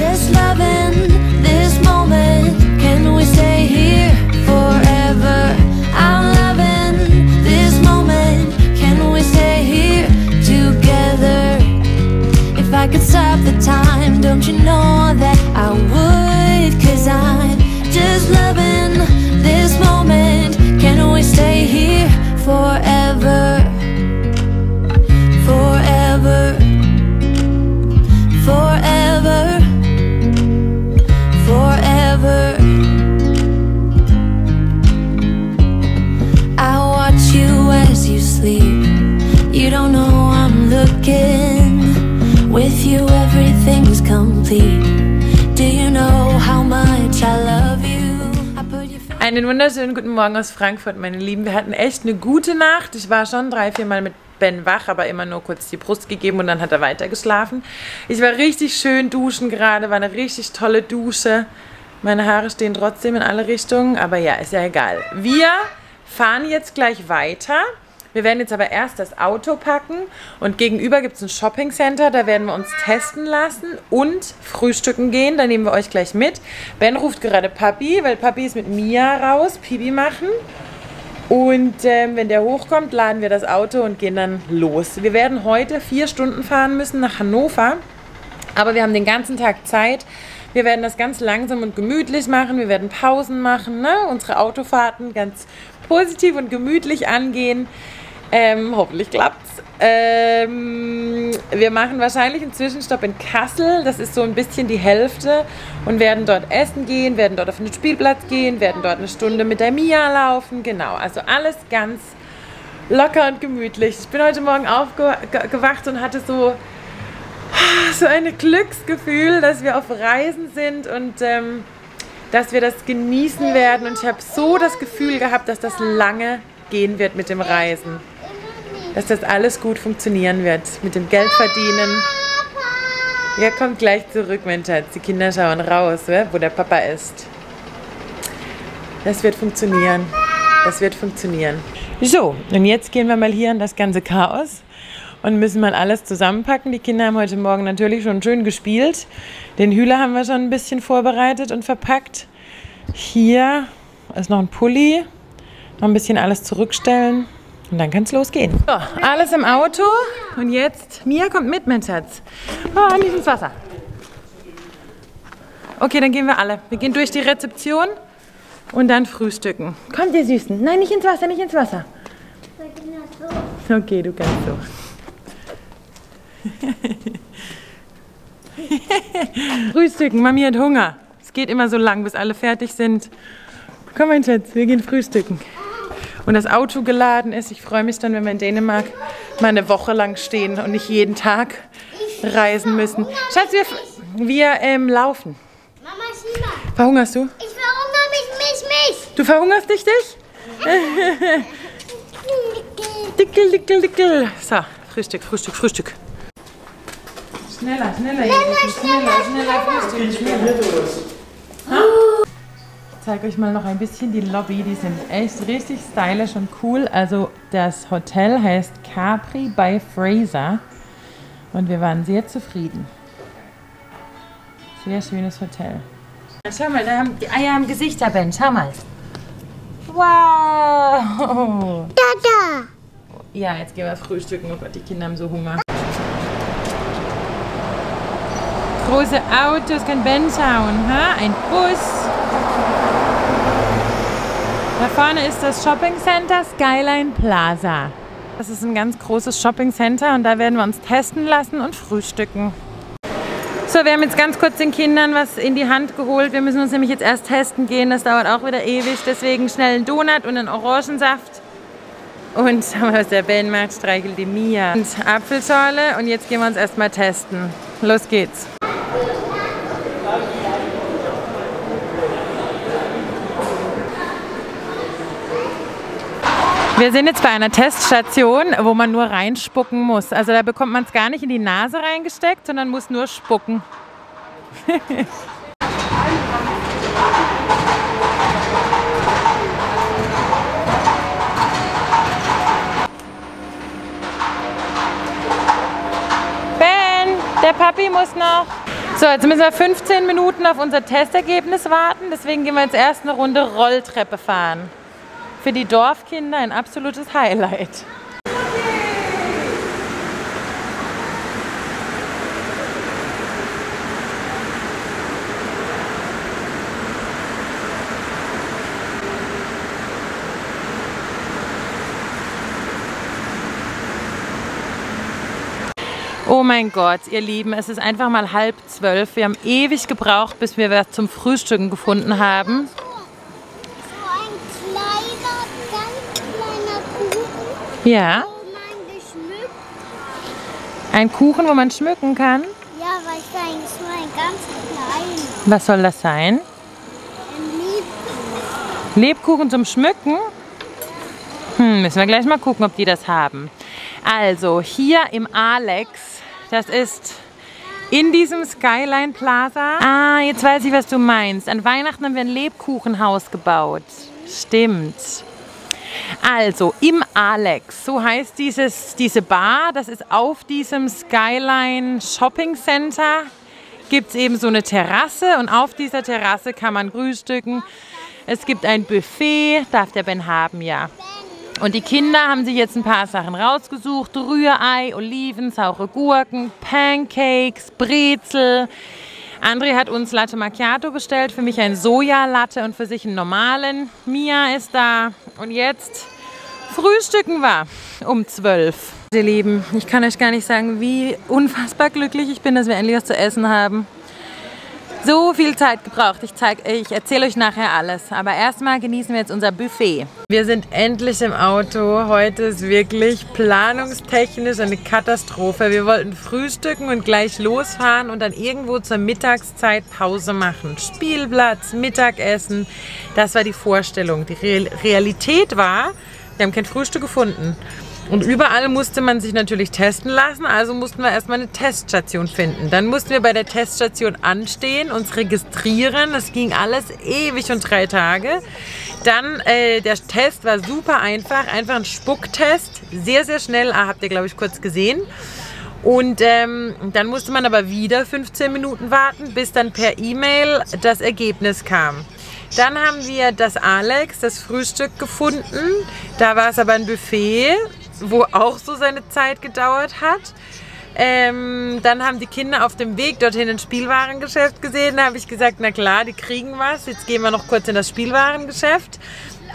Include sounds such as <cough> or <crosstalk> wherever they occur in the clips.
just loving Einen wunderschönen guten Morgen aus Frankfurt, meine Lieben. Wir hatten echt eine gute Nacht. Ich war schon drei, vier Mal mit Ben wach, aber immer nur kurz die Brust gegeben und dann hat er weiter geschlafen. Ich war richtig schön duschen gerade, war eine richtig tolle Dusche. Meine Haare stehen trotzdem in alle Richtungen, aber ja, ist ja egal. Wir fahren jetzt gleich weiter. Wir werden jetzt aber erst das Auto packen und gegenüber gibt es ein Shopping Center, da werden wir uns testen lassen und frühstücken gehen. Da nehmen wir euch gleich mit. Ben ruft gerade Papi, weil Papi ist mit Mia raus, Pipi machen. Und ähm, wenn der hochkommt, laden wir das Auto und gehen dann los. Wir werden heute vier Stunden fahren müssen nach Hannover. Aber wir haben den ganzen Tag Zeit. Wir werden das ganz langsam und gemütlich machen. Wir werden Pausen machen, ne? unsere Autofahrten ganz positiv und gemütlich angehen. Ähm, hoffentlich klappt's. Ähm, wir machen wahrscheinlich einen Zwischenstopp in Kassel. Das ist so ein bisschen die Hälfte. Und werden dort essen gehen, werden dort auf den Spielplatz gehen, werden dort eine Stunde mit der Mia laufen. Genau, also alles ganz locker und gemütlich. Ich bin heute Morgen aufgewacht und hatte so so ein Glücksgefühl, dass wir auf Reisen sind und ähm, dass wir das genießen werden. Und ich habe so das Gefühl gehabt, dass das lange gehen wird mit dem Reisen. Dass das alles gut funktionieren wird mit dem Geldverdienen. Er kommt gleich zurück, mein Schatz. Die Kinder schauen raus, wo der Papa ist. Das wird funktionieren. Das wird funktionieren. So, und jetzt gehen wir mal hier in das ganze Chaos und müssen mal alles zusammenpacken. Die Kinder haben heute Morgen natürlich schon schön gespielt. Den Hühler haben wir schon ein bisschen vorbereitet und verpackt. Hier ist noch ein Pulli. Noch ein bisschen alles zurückstellen. Und dann kann es losgehen. So, alles im Auto. Und jetzt, Mia kommt mit, mein Schatz. Oh, nicht ins Wasser. Okay, dann gehen wir alle. Wir gehen durch die Rezeption und dann frühstücken. Kommt, ihr Süßen. Nein, nicht ins Wasser, nicht ins Wasser. Okay, du kannst so. <laughs> frühstücken, Mami hat Hunger. Es geht immer so lang, bis alle fertig sind. Komm, mein Schatz, wir gehen frühstücken. Und das Auto geladen ist. Ich freue mich dann, wenn wir in Dänemark mal eine Woche lang stehen und nicht jeden Tag reisen müssen. Schatz, wir, wir ähm, laufen. Mama Sina, Verhungerst du? ich verhungere mich, mich, mich. Du verhungerst dich, dich? <laughs> Dickel, dickel, dickel. So, Frühstück, Frühstück, Frühstück. Schneller, schneller, schneller, schneller, schneller, Frühstück, schneller. Ich zeige euch mal noch ein bisschen die Lobby. Die sind echt richtig stylisch und cool. Also das Hotel heißt Capri by Fraser und wir waren sehr zufrieden. Sehr schönes Hotel. Schau mal, da haben, die Eier haben Gesichter, Ben. Schau mal. Wow! Dada. Ja, jetzt gehen wir frühstücken. Oh Gott, die Kinder haben so Hunger. Große Autos, kann Ben schauen. Ha? Ein Bus. Da vorne ist das Shopping Center Skyline Plaza. Das ist ein ganz großes Shopping Center und da werden wir uns testen lassen und frühstücken. So, wir haben jetzt ganz kurz den Kindern was in die Hand geholt. Wir müssen uns nämlich jetzt erst testen gehen. Das dauert auch wieder ewig. Deswegen schnell einen Donut und einen Orangensaft. Und <laughs> was der Ben macht. Streichelt die Mia. Und Apfelschorle. Und jetzt gehen wir uns erstmal testen. Los geht's. Wir sind jetzt bei einer Teststation, wo man nur reinspucken muss. Also da bekommt man es gar nicht in die Nase reingesteckt, sondern muss nur spucken. Ben, der Papi muss noch. So, jetzt müssen wir 15 Minuten auf unser Testergebnis warten. Deswegen gehen wir jetzt erst eine Runde Rolltreppe fahren. Für die Dorfkinder ein absolutes Highlight. Oh mein Gott, ihr Lieben, es ist einfach mal halb zwölf. Wir haben ewig gebraucht, bis wir was zum Frühstücken gefunden haben. So ein kleiner, ganz kleiner Kuchen, Ja, wo man geschmückt. ein Kuchen, wo man schmücken kann. Ja, weil ich da eigentlich nur ein ganz kleiner. Was soll das sein? Ein Liebkuchen. Lebkuchen zum Schmücken? Hm, müssen wir gleich mal gucken, ob die das haben. Also, hier im Alex, das ist in diesem Skyline Plaza. Ah, jetzt weiß ich, was du meinst. An Weihnachten haben wir ein Lebkuchenhaus gebaut. Stimmt. Also, im Alex, so heißt dieses, diese Bar, das ist auf diesem Skyline Shopping Center, gibt es eben so eine Terrasse und auf dieser Terrasse kann man frühstücken. Es gibt ein Buffet, darf der Ben haben, ja. Und die Kinder haben sich jetzt ein paar Sachen rausgesucht. Rührei, Oliven, saure Gurken, Pancakes, Brezel. André hat uns Latte Macchiato bestellt, für mich ein Sojalatte und für sich einen normalen. Mia ist da und jetzt frühstücken wir um 12. Ihr Lieben, ich kann euch gar nicht sagen, wie unfassbar glücklich ich bin, dass wir endlich was zu essen haben. So viel Zeit gebraucht. Ich, ich erzähle euch nachher alles. Aber erstmal genießen wir jetzt unser Buffet. Wir sind endlich im Auto. Heute ist wirklich planungstechnisch eine Katastrophe. Wir wollten frühstücken und gleich losfahren und dann irgendwo zur Mittagszeit Pause machen. Spielplatz, Mittagessen. Das war die Vorstellung. Die Real Realität war, wir haben kein Frühstück gefunden. Und überall musste man sich natürlich testen lassen, also mussten wir erstmal eine Teststation finden. Dann mussten wir bei der Teststation anstehen, uns registrieren. Das ging alles ewig und drei Tage. Dann, äh, der Test war super einfach, einfach ein Spucktest. Sehr, sehr schnell, ah, habt ihr, glaube ich, kurz gesehen. Und ähm, dann musste man aber wieder 15 Minuten warten, bis dann per E-Mail das Ergebnis kam. Dann haben wir das Alex, das Frühstück gefunden. Da war es aber ein Buffet, wo auch so seine Zeit gedauert hat. Ähm, dann haben die Kinder auf dem Weg dorthin ein Spielwarengeschäft gesehen. Da habe ich gesagt, na klar, die kriegen was. Jetzt gehen wir noch kurz in das Spielwarengeschäft.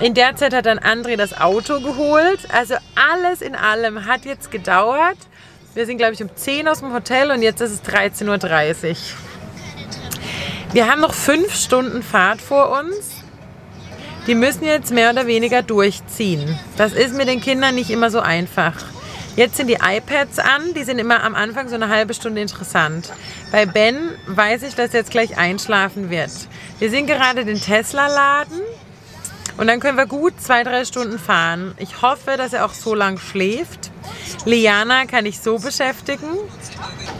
In der Zeit hat dann André das Auto geholt. Also alles in allem hat jetzt gedauert. Wir sind, glaube ich, um 10 aus dem Hotel und jetzt ist es 13.30 Uhr. Wir haben noch fünf Stunden Fahrt vor uns. Die müssen jetzt mehr oder weniger durchziehen. Das ist mit den Kindern nicht immer so einfach. Jetzt sind die iPads an, die sind immer am Anfang so eine halbe Stunde interessant. Bei Ben weiß ich, dass er jetzt gleich einschlafen wird. Wir sind gerade den Tesla-Laden und dann können wir gut zwei, drei Stunden fahren. Ich hoffe, dass er auch so lang schläft. Liana kann ich so beschäftigen.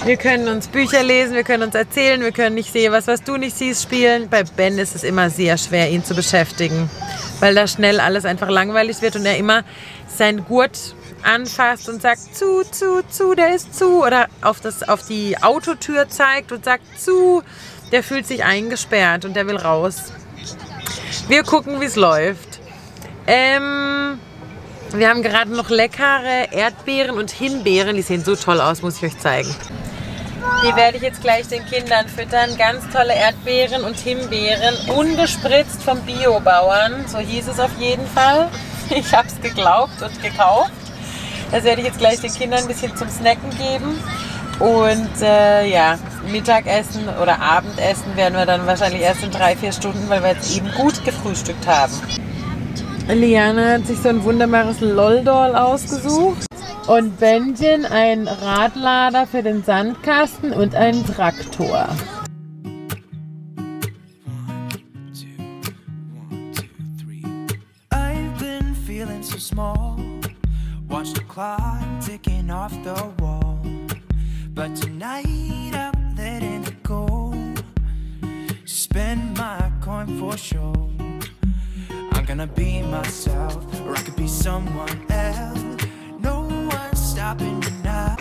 Wir können uns Bücher lesen, wir können uns erzählen, wir können nicht sehen, was, was du nicht siehst, spielen. Bei Ben ist es immer sehr schwer, ihn zu beschäftigen, weil da schnell alles einfach langweilig wird und er immer sein Gurt anfasst und sagt zu, zu, zu, der ist zu oder auf, das, auf die Autotür zeigt und sagt zu. Der fühlt sich eingesperrt und der will raus. Wir gucken, wie es läuft. Ähm, wir haben gerade noch leckere Erdbeeren und Himbeeren. Die sehen so toll aus, muss ich euch zeigen. Die werde ich jetzt gleich den Kindern füttern. Ganz tolle Erdbeeren und Himbeeren, ungespritzt vom Biobauern. So hieß es auf jeden Fall. <laughs> Ich habe es geglaubt und gekauft. Das werde ich jetzt gleich den Kindern ein bisschen zum Snacken geben. Und äh, ja, Mittagessen oder Abendessen werden wir dann wahrscheinlich erst in drei, vier Stunden, weil wir jetzt eben gut gefrühstückt haben. Liana hat sich so ein wunderbares LOL-Doll ausgesucht. Und Benjen ein Radlader für den Sandkasten und einen Traktor. For sure. I'm gonna be myself, or I could be someone else. No one's stopping me now.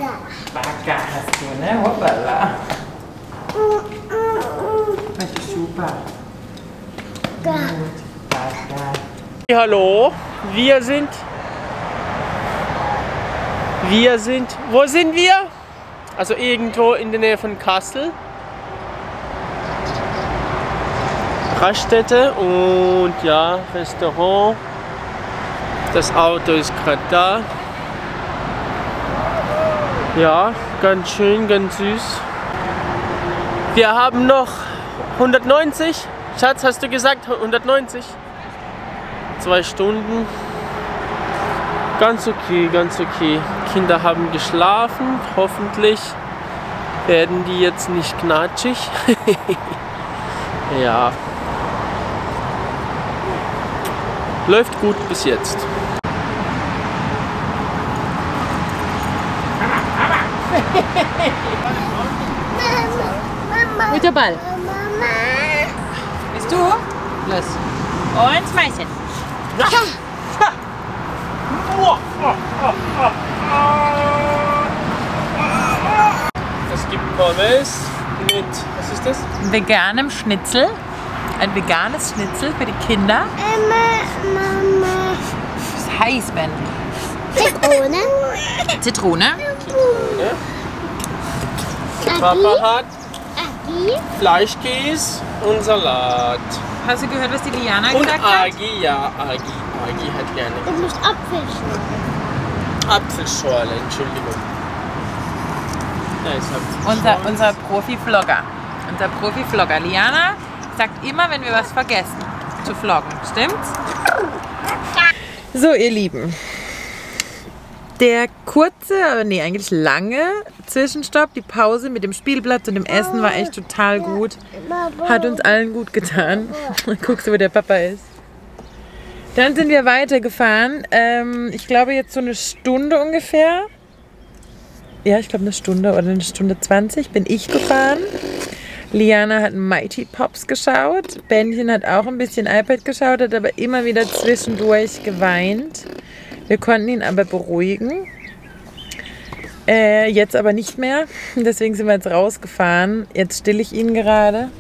Bagger hast du, ne? Hoppala. Das ist super. Hallo, wir sind. Wir sind. Wo sind wir? Also irgendwo in der Nähe von Kassel. Raststätte und ja, Restaurant. Das Auto ist gerade da. Ja, ganz schön, ganz süß. Wir haben noch 190. Schatz, hast du gesagt 190? Zwei Stunden. Ganz okay, ganz okay. Kinder haben geschlafen. Hoffentlich werden die jetzt nicht knatschig. <laughs> ja. Läuft gut bis jetzt. Guter Ball. Mama. Bist du? Los. Und schmeißen. Es gibt Pommes mit, was ist das? Veganem Schnitzel. Ein veganes Schnitzel für die Kinder. Mama. Mama. Das ist heiß, Ben. Zitrone. Zitrone. Papa hat Agi. Fleischkäse und Salat. Hast du gehört, was die Liana Und gesagt hat? Agi, ja, Agi. Agi hat gerne Du musst Apfelschorle. Apfelschorle, Entschuldigung. Ja, ich hab Unser, unser Profi-Vlogger. Unser Profi-Vlogger. Liana sagt immer, wenn wir was vergessen, zu vloggen. Stimmt's? So, ihr Lieben. Der kurze, aber nee, eigentlich lange Zwischenstopp, die Pause mit dem Spielplatz und dem Essen war echt total gut. Hat uns allen gut getan. <laughs> Guckst du, wo der Papa ist. Dann sind wir weitergefahren. Ähm, ich glaube jetzt so eine Stunde ungefähr. Ja, ich glaube eine Stunde oder eine Stunde 20 bin ich gefahren. Liana hat Mighty Pops geschaut. Bändchen hat auch ein bisschen iPad geschaut, hat aber immer wieder zwischendurch geweint. Wir konnten ihn aber beruhigen. Äh, jetzt aber nicht mehr. <laughs> Deswegen sind wir jetzt rausgefahren. Jetzt still ich ihn gerade.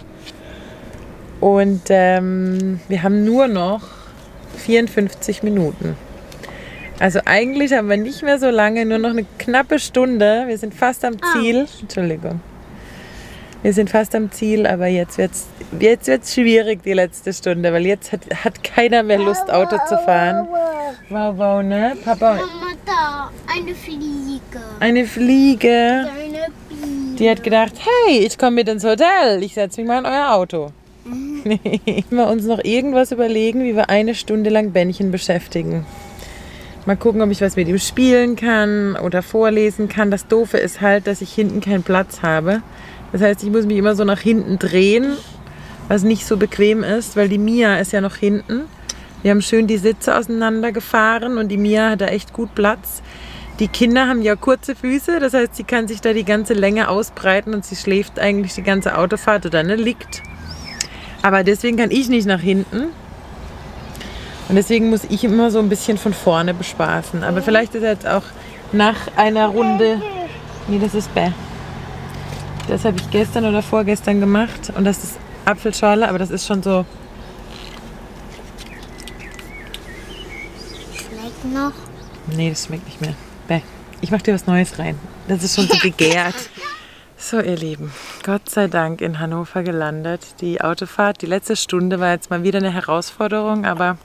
Und ähm, wir haben nur noch 54 Minuten. Also eigentlich haben wir nicht mehr so lange, nur noch eine knappe Stunde. Wir sind fast am Ziel. Entschuldigung. Wir sind fast am Ziel, aber jetzt wird es jetzt wird's schwierig, die letzte Stunde, weil jetzt hat, hat keiner mehr Lust, Auto zu fahren. Wow, wow, ne? Papa, Mama, da. Eine Fliege. eine Fliege. Die hat gedacht, hey, ich komme mit ins Hotel. Ich setze mich mal in euer Auto. <laughs> wir uns noch irgendwas überlegen, wie wir eine Stunde lang Bändchen beschäftigen. Mal gucken, ob ich was mit ihm spielen kann oder vorlesen kann. Das Doofe ist halt, dass ich hinten keinen Platz habe. Das heißt, ich muss mich immer so nach hinten drehen, was nicht so bequem ist, weil die Mia ist ja noch hinten. Wir haben schön die Sitze auseinandergefahren und die Mia hat da echt gut Platz. Die Kinder haben ja kurze Füße, das heißt, sie kann sich da die ganze Länge ausbreiten und sie schläft eigentlich die ganze Autofahrt oder ne, liegt. Aber deswegen kann ich nicht nach hinten. Und deswegen muss ich immer so ein bisschen von vorne bespaßen. Aber vielleicht ist er jetzt auch nach einer Runde. Nee, das ist Bäh. Das habe ich gestern oder vorgestern gemacht. Und das ist Apfelschorle, aber das ist schon so. Schmeckt noch. Nee, das schmeckt nicht mehr. Bäh. Ich mache dir was Neues rein. Das ist schon so gegärt. <laughs> So, ihr Lieben, Gott sei Dank in Hannover gelandet. Die Autofahrt, die letzte Stunde war jetzt mal wieder eine Herausforderung, aber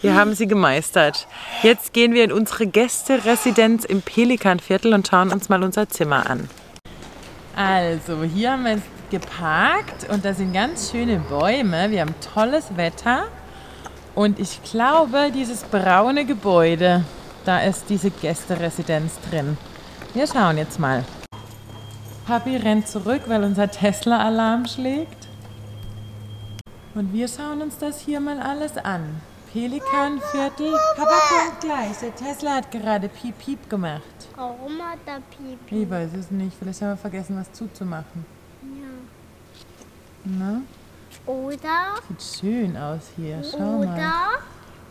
wir haben sie gemeistert. Jetzt gehen wir in unsere Gästeresidenz im Pelikanviertel und schauen uns mal unser Zimmer an. Also, hier haben wir jetzt geparkt und da sind ganz schöne Bäume. Wir haben tolles Wetter. Und ich glaube, dieses braune Gebäude, da ist diese Gästeresidenz drin. Wir schauen jetzt mal. Papi rennt zurück, weil unser Tesla-Alarm schlägt. Und wir schauen uns das hier mal alles an. Pelikanviertel. Papa kommt gleich. Der Tesla hat gerade Piep Piep gemacht. Warum hat er Pipi? Ich weiß es nicht. Vielleicht haben wir vergessen, was zuzumachen. Na? Oder, Sieht schön aus hier. Schau mal.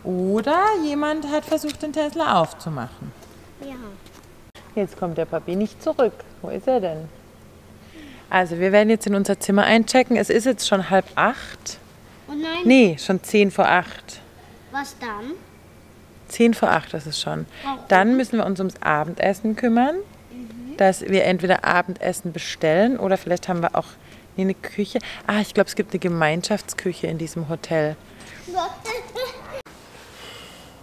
oder, Oder jemand hat versucht, den Tesla aufzumachen. ja. Jetzt kommt der Papi nicht zurück. Wo ist er denn? Also, wir werden jetzt in unser Zimmer einchecken. Es ist jetzt schon halb acht. Oh nein, Nee, schon zehn vor acht. Was dann? Zehn vor acht ist es schon. Warum? Dann müssen wir uns ums Abendessen kümmern. Dass wir entweder Abendessen bestellen oder vielleicht haben wir auch eine Küche. Ah, ich glaube, es gibt eine Gemeinschaftsküche in diesem Hotel. <laughs>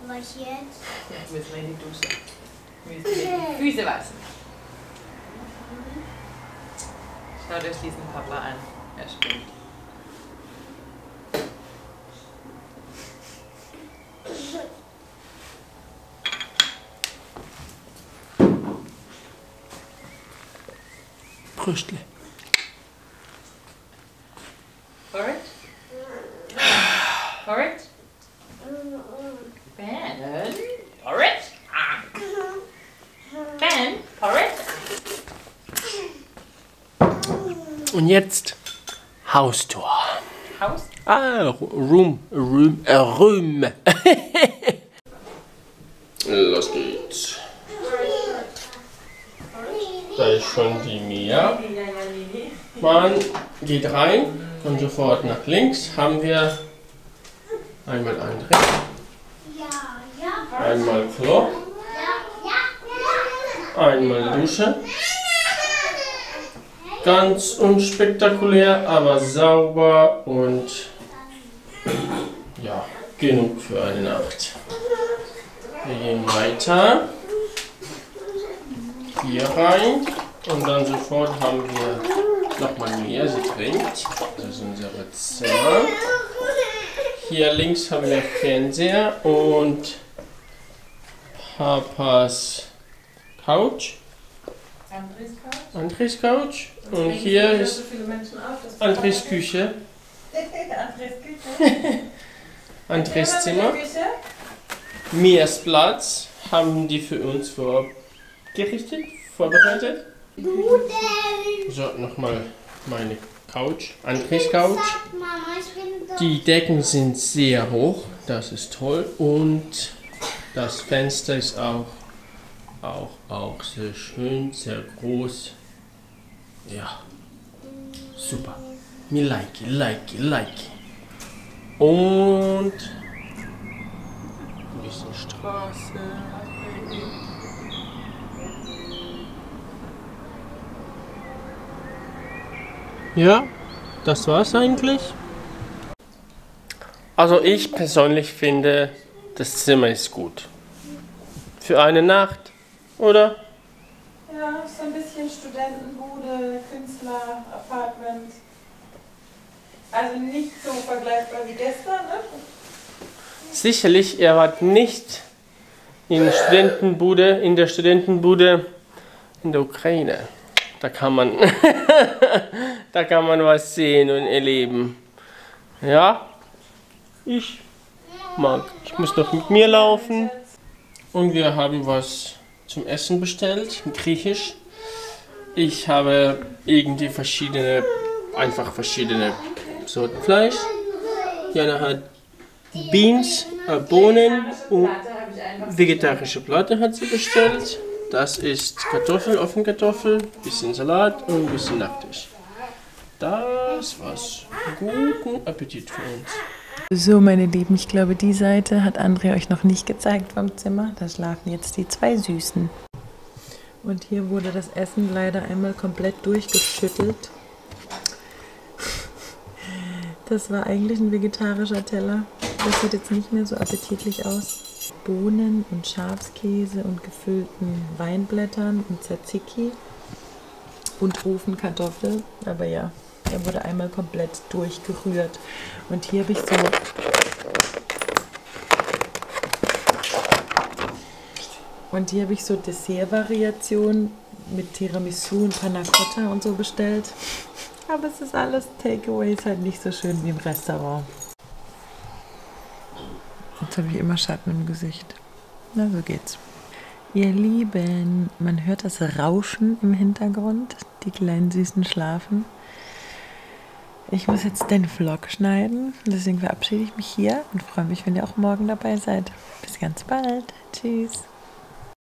Was jetzt? Jetzt müssen wir in die Dusche. Wir müssen die Füße waschen. Schaut euch diesen Papa an. Er spinnt. Brüstle. Ben? Ben? Und jetzt Haustour. Haus? Ah, Room, Room, äh, Room. Los geht's. Da ist schon die Mia. Man geht rein und sofort nach links haben wir einmal André, einmal Klo, einmal Dusche. Ganz unspektakulär, aber sauber und ja, genug für eine Nacht. Wir gehen weiter. Hier rein und dann sofort haben wir nochmal mehr. Sie trinkt. Das ist unser Zimmer. Hier links haben wir Fernseher und Papas Couch. Andres Couch? Andres Couch. Und hier ist so auf, <laughs> Andres Küche. Andres Küche. Andres Zimmer. Mias Platz haben die für uns vorgerichtet, vorbereitet. So, nochmal meine Couch, Andres Couch. Die Decken sind sehr hoch, das ist toll. Und das Fenster ist auch, auch, auch sehr schön, sehr groß. Ja, super. Mir like, like, like. Und ein bisschen Straße. Ja, das war's eigentlich. Also ich persönlich finde, das Zimmer ist gut. Für eine Nacht, oder? Ja, so ein bisschen Studentenbude, Künstler, Apartment. Also nicht so vergleichbar wie gestern, ne? Sicherlich, er war nicht in der Studentenbude, in der Studentenbude in der Ukraine. Da kann man, <laughs> da kann man was sehen und erleben. Ja, ich mag. Ich muss noch mit mir laufen. Und wir haben was zum Essen bestellt, griechisch. Ich habe irgendwie verschiedene, einfach verschiedene Sorten Fleisch. Jana hat Beans, äh, Bohnen und vegetarische Platte hat sie bestellt. Das ist Kartoffel, Ofenkartoffel, bisschen Salat und ein bisschen Nachtisch. Das war's. Guten Appetit für uns. So, meine Lieben, ich glaube, die Seite hat André euch noch nicht gezeigt vom Zimmer. Da schlafen jetzt die zwei Süßen. Und hier wurde das Essen leider einmal komplett durchgeschüttelt. Das war eigentlich ein vegetarischer Teller. Das sieht jetzt nicht mehr so appetitlich aus. Bohnen und Schafskäse und gefüllten Weinblättern und Tzatziki und Ofenkartoffel. Aber ja, er wurde einmal komplett durchgerührt. Und hier habe ich so Und hier habe ich so Dessert-Variationen mit Tiramisu und Panna Cotta und so bestellt. Aber es ist alles Takeaway, ist halt nicht so schön wie im Restaurant. Jetzt habe ich immer Schatten im Gesicht. Na, so geht's. Ihr Lieben, man hört das Rauschen im Hintergrund. Die kleinen Süßen schlafen. Ich muss jetzt den Vlog schneiden. Deswegen verabschiede ich mich hier und freue mich, wenn ihr auch morgen dabei seid. Bis ganz bald. Tschüss.